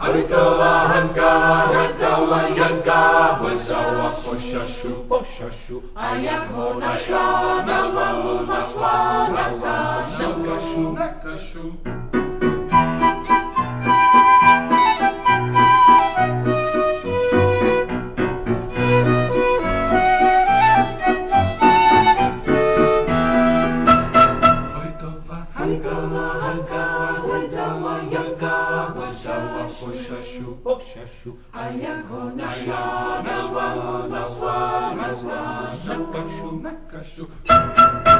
Ankawahanka, Hankawayanka, Wazawa Poshashu, Poshashu, Ayako Nashwa, Nashwa, Nashwa, Nashwa, Nakashu, Nakashu. Hanka, Hanka, Hanka. Siasiu, po siasiu, a jak ona szła, dała mu masła na Kasiu, na Kasiu. na Kasiu.